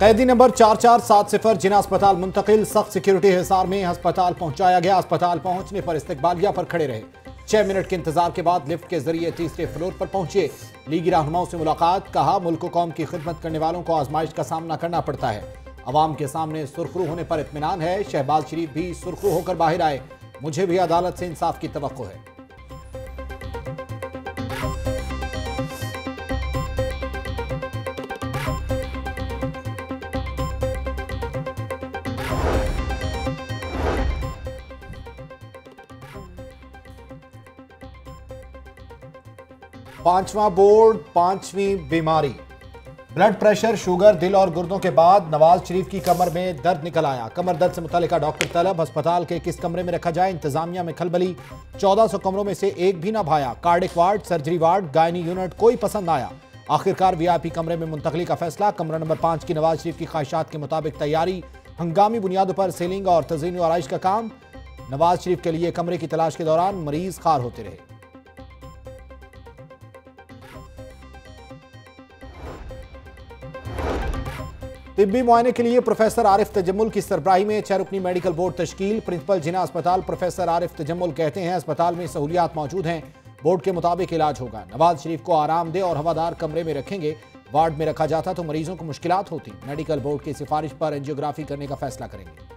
قیدی نمبر چار چار سات صفر جنہ اسپتال منتقل، سخت سیکیورٹی حصار میں ہسپتال پہنچایا گیا۔ اسپتال پہنچنے پر استقبالیہ پر کھڑے رہے۔ چھ منٹ کے انتظار کے بعد لفٹ کے ذریعے تیسرے فلور پر پہنچے۔ لیگی رہنماؤں سے ملاقات، کہا ملک و قوم کی خدمت کرنے والوں کو آزمائش کا سامنا کرنا پڑتا ہے۔ عوام کے سامنے سرخرو ہونے پر اطمینان ہے۔ شہباز شریف بھی سرخرو ہو کر باہر آئے۔ مجھے بھی عدالت سے انصاف کی توقع ہے۔ پانچواں بورڈ، پانچویں بیماری۔ بلڈ پریشر، شوگر، دل اور گردوں کے بعد نواز شریف کی کمر میں درد نکل آیا۔ کمر درد سے متعلقہ ڈاکٹر طلب ہسپتال کے کس کمرے میں رکھا جائے؟ انتظامیہ میں کھلبلی۔ چودہ سو کمروں میں سے ایک بھی نہ Bhaya. Cardiac ward, surgery ward, gynae unit, کوئی پسند آیا۔ آخرکار وی آئی پی کمرے میں منتقلی کا فیصلہ۔ کمرہ نمبر پانچ کی نواز شریف کی خواہشات کے مطابق تیاری۔ ہنگامی بنیادوں پر سیلنگ اور تزئین و آرائش کا کام۔ نواز شریف کے لیے کمرے کی تلاش کے دوران مریض خار ہوتے رہے۔ طبی معائنے کے لیے پروفیسر عارف تجمل کی سربراہی میں چھ رکنی میڈیکل بورڈ تشکیل، پرنسپل جنہ اسپتال، پروفیسر عارف تجمل کہتے ہیں اسپتال میں سہولیات موجود ہیں۔ بورڈ کے مطابق علاج ہوگا۔ نواز شریف کو آرام دہ اور ہوادار کمرے میں رکھیں گے۔ وارڈ میں رکھا جاتا تو مریضوں کو مشکلات ہوتی۔ میڈیکل بورڈ کی سفارش پر انجیوگرافی کرنے کا فیصلہ کریں گے۔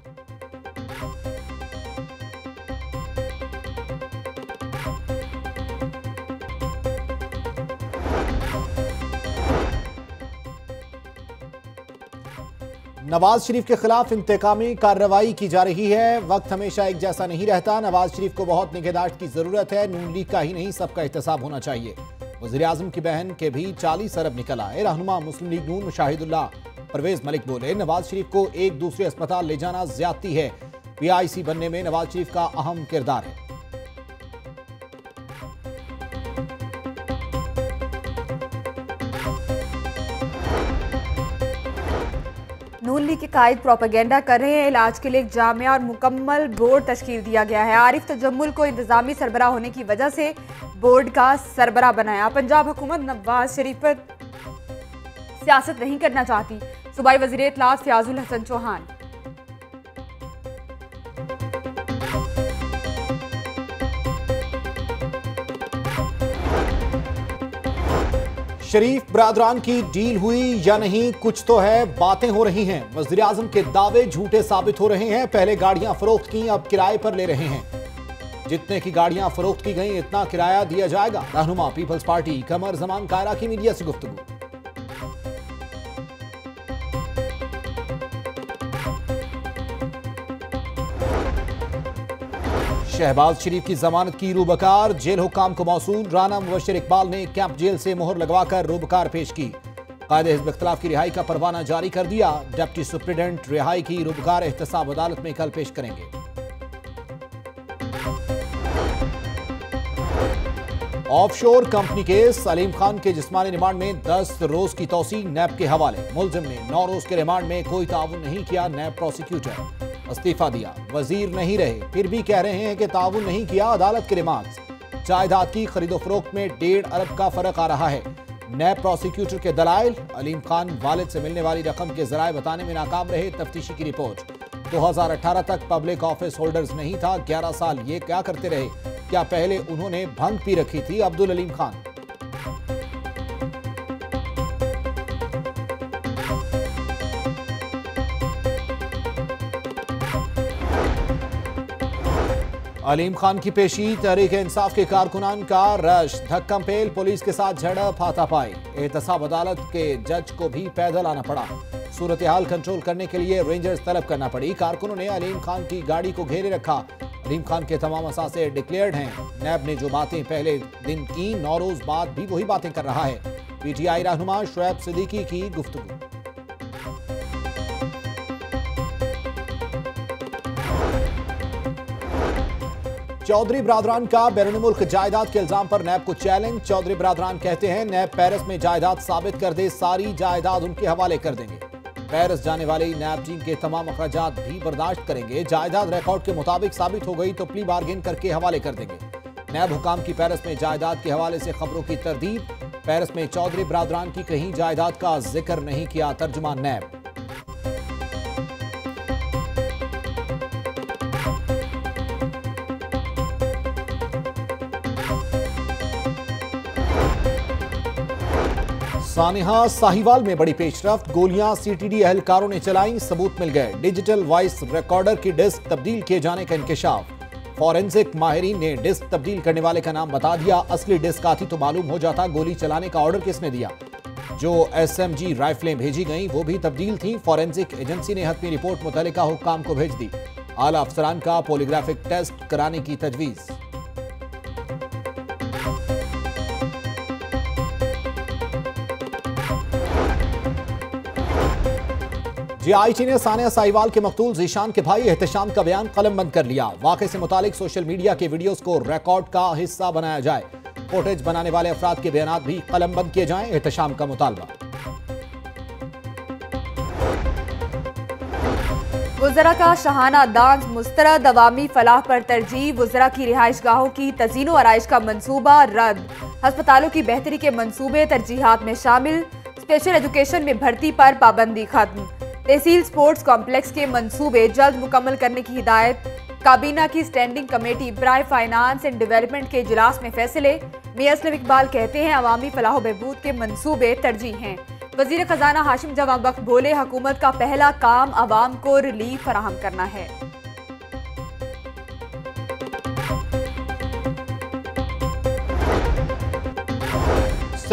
نواز شریف کے خلاف انتقامی کارروائی کی جا رہی ہے۔ وقت ہمیشہ ایک جیسا نہیں رہتا۔ نواز شریف کو بہت نگہداشت کی ضرورت ہے۔ نون لیگ کا ہی نہیں، سب کا احتساب ہونا چاہیے۔ وزیراعظم کی بہن کے بھی چالیس ارب نکل آئے۔ رہنما مسلم لیگ نون مشاہد اللہ، پرویز ملک بولے، نواز شریف کو ایک دوسرے اسپتال لے جانا زیادتی ہے۔ پی آئی سی بننے میں نواز شریف کا اہم کردار ہے۔ نون لیگ کے قائد پروپیگنڈا کر رہے ہیں۔ علاج کے لیے ایک جامعہ اور مکمل بورڈ تشکیل دیا گیا ہے۔ عارف تجمل کو انتظامی سربراہ ہونے کی وجہ سے بورڈ کا سربراہ بنایا۔ پنجاب حکومت نواز شریف پر سیاست نہیں کرنا چاہتی۔ صوبائی وزیر اطلاع فیاض الحسن چوہان۔ شریف برادران کی ڈیل ہوئی یا نہیں، کچھ تو ہے، باتیں ہو رہی ہیں۔ وزیراعظم کے دعوے جھوٹے ثابت ہو رہے ہیں۔ پہلے گاڑیاں فروخت کی اب کرائے پر لے رہے ہیں۔ جتنے کی گاڑیاں فروخت کی گئیں، اتنا کرایہ دیا جائے گا۔ رہنما، پیپلز پارٹی کمر زمان کائرہ کی میڈیا سے گفتگو۔ شہباز شریف کی ضمانت کی روبکار جیل حکام کو موصول رانا مبشر اقبال نے کیمپ جیل سے مہر لگوا کر روبکار پیش کی۔ قائد حزب اختلاف کی رہائی کا پروانہ جاری کر دیا۔ ڈپٹی سپریڈنٹ رہائی کی روبکار احتساب عدالت میں کل پیش کریں گے۔ آف شور کمپنی کیس علیم خان کے جسمانی ریمانڈ میں دس روز کی توسیع نیب کے حوالے۔ ملزم نے نو روز کے ریمانڈ میں کوئی تعاون نہیں کیا، نیب پروسیکیوٹر۔ استعفیٰ دیا۔ وزیر نہیں رہے، پھر بھی کہہ رہے ہیں کہ تعاون نہیں کیا، عدالت کے ریمارکس جائیداد کی خرید و فروخت میں ڈیڑھ ارب کا فرق آ رہا ہے۔ نیب پروسیکیوٹر کے دلائل، علیم خان والد سے ملنے والی رقم کے ذرائع بتانے میں ناکام رہے تفتیشی کی رپورٹ۔ دو ہزار اٹھارہ تک پبلک آفس ہولڈرز نہیں تھا، گیارہ سال یہ کیا کرتے رہے؟ کیا پہلے انہوں نے بھنگ پی رکھی تھی عبدالعلیم خان؟ علیم خان کی پیشی، تحریک انصاف کے کارکنان کا رش دھکم پیل پولیس کے ساتھ جھڑپ ہاتھا پائی۔ احتساب عدالت کے جج کو بھی پیدل آنا پڑا۔ صورتحال کنٹرول کرنے کے لیے رینجرز طلب کرنا پڑی۔ کارکنوں نے علیم خان کی گاڑی کو گھیرے رکھا۔ علیم خان کے تمام اثاثے ڈکلیئرڈ ہیں۔ نیب نے جو باتیں پہلے دن کی نو روز بعد بھی وہی باتیں کر رہا ہے۔ پی ٹی آئی رہنما شعیب صدیقی کی گفتگو۔ چودری برادران کا بیرون ملک جائیداد کے الزام پر نیب کو چیلنج۔ چودری برادران کہتے ہیں، نیب پیرس میں جائیداد ثابت کر دے، ساری جائیداد ان کے حوالے کر دیں گے۔ پیرس جانے والی نیب ٹیم کے تمام اخراجات بھی برداشت کریں گے۔ جائیداد ریکارڈ کے مطابق ثابت ہو گئی تو پلی بارگین کر کے حوالے کر دیں گے۔ نیب حکام کی پیرس میں جائیداد کے حوالے سے خبروں کی تردید۔ پیرس میں چودری برادران کی کہیں جائیداد کا ذکر نہیں کیا، ترجمان نیب۔ سانحہ ساہیوال میں بڑی پیش رفت، گولیاں سی ٹی ڈی اہلکاروں نے چلائیں، ثبوت مل گئے۔ ڈیجیٹل وائس ریکارڈر کی ڈسک تبدیل کیے جانے کا انکشاف۔ فورنزک ماہرین نے ڈسک تبدیل کرنے والے کا نام بتا دیا۔ اصلی ڈسک آتی تو معلوم ہو جاتا گولی چلانے کا آرڈر کس نے دیا۔ جو ایس ایم جی رائفلیں بھیجی گئیں، وہ بھی تبدیل تھیں۔ فورنزک ایجنسی نے حتمی رپورٹ متعلقہ حکام کو بھیج دی۔ اعلی افسران کا پولیگرافک ٹیسٹ کرانے کی تجویز۔ جی آئی چی نے سانیہ سائیوال کے مقتول زیشان کے بھائی احتشام کا بیان قلم بند کر لیا۔ واقع سے متعلق سوشل میڈیا کے ویڈیوز کو ریکارڈ کا حصہ بنایا جائے۔ فوٹیج بنانے والے افراد کے بیانات بھی قلم بند کیے جائیں۔ احتشام کا مطالبہ۔ وزراء کا شہانہ دانس مسترد عوامی فلاح پر ترجیح۔ وزراء کی رہائش گاہوں کی تزین و آرائش کا منصوبہ رد۔ ہسپتالوں کی بہتری کے منصوبے ترجیحات میں شامل۔ اسپیشل ایجوکیشن میں بھرتی پر پابندی ختم۔ تحصیل سپورٹس کمپلیکس کے منصوبے جلد مکمل کرنے کی ہدایت۔ کابینہ کی سٹینڈنگ کمیٹی برائے فائنانس اینڈ ڈیولپمنٹ کے اجلاس میں فیصلے۔ میاں اسلم اقبال کہتے ہیں عوامی فلاح و بہبود کے منصوبے ترجیح ہیں۔ وزیر خزانہ ہاشم جوان بخت بولے حکومت کا پہلا کام عوام کو ریلیف فراہم کرنا ہے۔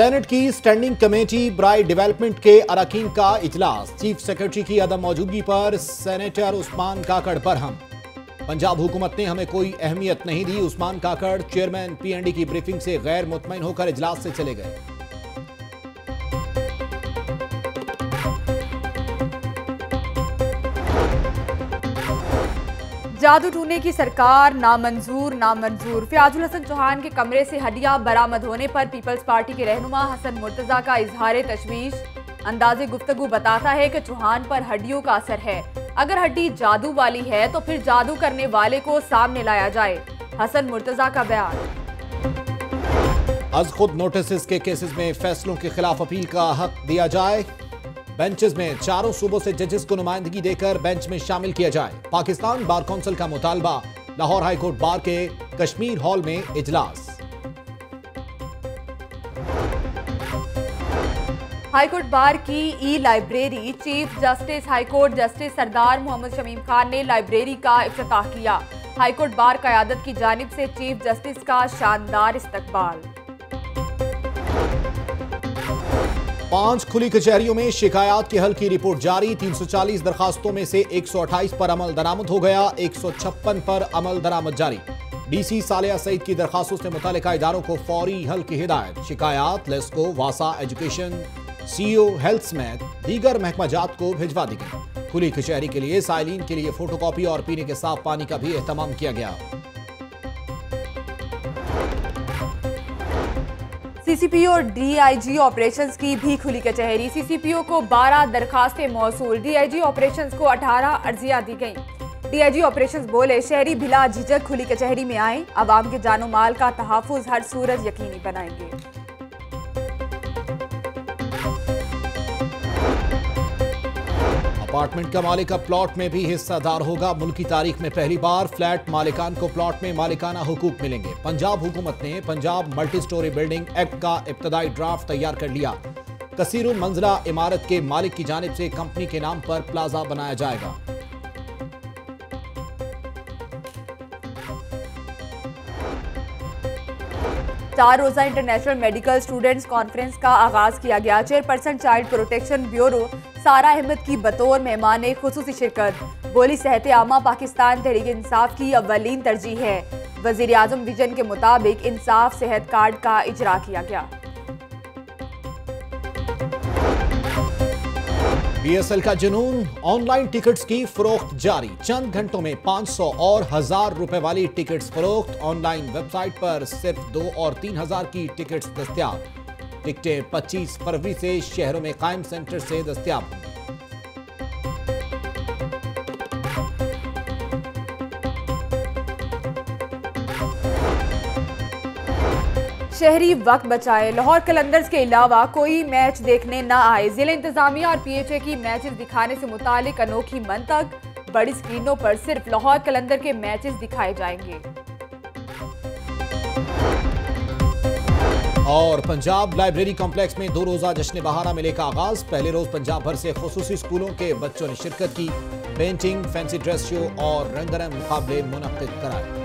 سینٹ کی سٹینڈنگ کمیٹی برائے ڈیولپمنٹ کے اراکین کا اجلاس۔ چیف سیکرٹری کی عدم موجودگی پر سینیٹر عثمان کاکڑ پر ہم پنجاب حکومت نے ہمیں کوئی اہمیت نہیں دی۔ Usman Kakar chairman P N D کی بریفنگ سے غیر مطمئن ہو کر اجلاس سے چلے گئے۔ جادو ٹونے کی سرکار نامنظور نامنظور۔ فیاض الحسن چوہان کے کمرے سے ہڈیاں برآمد ہونے پر پیپلز پارٹی کے رہنما حسن مرتضی کا اظہار تشویش۔ انداز گفتگو بتاتا ہے کہ چوہان پر ہڈیوں کا اثر ہے۔ اگر ہڈی جادو والی ہے تو پھر جادو کرنے والے کو سامنے لایا جائے۔ حسن مرتضی کا بیان۔ از خود نوٹسز کے کیسز میں فیصلوں کے خلاف اپیل کا حق دیا جائے۔ بینچز میں چاروں صوبوں سے ججز کو نمائندگی دے کر بینچ میں شامل کیا جائے۔ پاکستان بار کونسل کا مطالبہ، لاہور ہائی کورٹ بار کے کشمیر ہال میں اجلاس۔ ہائی کورٹ بار کی e library chief justice high court justice Sardar Muhammad Shamim Khan نے لائبریری کا افتتاح کیا۔ ہائی کورٹ بار قیادت کی جانب سے چیف جسٹس کا شاندار استقبال۔ پانچ کھلی کچہریوں میں شکایات کے حل کی رپورٹ جاری، تین سو چالیس درخواستوں میں سے ایک سو اٹھائیس پر عمل درامت ہو گیا، ایک سو چھپن پر عمل درامت جاری۔ ڈی سی سالیہ سعید کی درخواستوں سے متعلقہ اداروں کو فوری حل کی ہدایت۔ شکایات، لیسکو، واسا ایجوکیشن، سی او ہیلتھ سمیت دیگر محکمہ جات کو بھیجوا دی گئی۔ کھلی کچہری کے لیے سائلین کے لیے فوٹو کاپی اور پینے کے صاف پانی کا بھی اہتمام کیا گیا۔ سی سی پی اور ڈی آئی جی آپریشنز کی بھی کھلی کچہری۔ سی سی پی او کو بارہ درخواستیں موصول۔ ڈی آئی جی آپریشنز کو اٹھارہ عرضیاں دی گئیں۔ ڈی آئی جی آپریشنز بولے، شہری بلا جھجک کھلی کچہری میں آئیں۔ عوام کے جان و مال کا تحفظ ہر صورت یقینی بنائیں گے۔ اپارٹمنٹ کا مالک اب پلاٹ میں بھی حصہ دار ہوگا۔ ملکی تاریخ میں پہلی بار فلیٹ مالکان کو پلاٹ میں مالکانہ حقوق ملیں گے۔ پنجاب حکومت نے Punjab multi storey building act کا ابتدائی ڈرافٹ تیار کر لیا۔ کثیر المنزلہ عمارت کے مالک کی جانب سے کمپنی کے نام پر پلازا بنایا جائے گا۔ چار روزہ انٹرنیشنل میڈیکل سٹوڈنٹس کانفرنس کا آغاز کیا گیا۔ Chairperson child protection bureau Sara Ahmed کی بطور مہمان خصوصی شرکت۔ بولی صحت عامہ پاکستان تحریک انصاف کی اولین ترجیح ہے۔ وزیر اعظم ویژن کے مطابق انصاف صحت کارڈ کا اجرا کیا گیا۔ بی ایس ایل کا جنون آن لائن ٹکٹس کی فروخت جاری۔ چند گھنٹوں میں پانچ سو اور ہزار روپے والی ٹکٹس فروخت۔ آن لائن ویب سائٹ پر صرف دو اور تین ہزار کی ٹکٹس دستیاب۔ ٹکٹیں پچیس فروری سے شہروں میں قائم سینٹر سے دستیاب۔ شہری وقت بچائے۔ لاہور کلندرز کے علاوہ کوئی میچ دیکھنے نہ آئے۔ ضلع انتظامیہ اور پی ایچ اے کی میچز دکھانے سے متعلق انوکھی منطق۔ بڑی سکرینوں پر صرف لاہور کلندر کے میچز دکھائے جائیں گے۔ اور پنجاب لائبریری کمپلیکس میں دو روزہ جشن بہارا میلے کا آغاز۔ پہلے روز پنجاب بھر سے خصوصی سکولوں کے بچوں نے شرکت کی۔ پینٹنگ، فینسی ڈریس شو اور رنگ رنگ مقابلے منعقد کرائے۔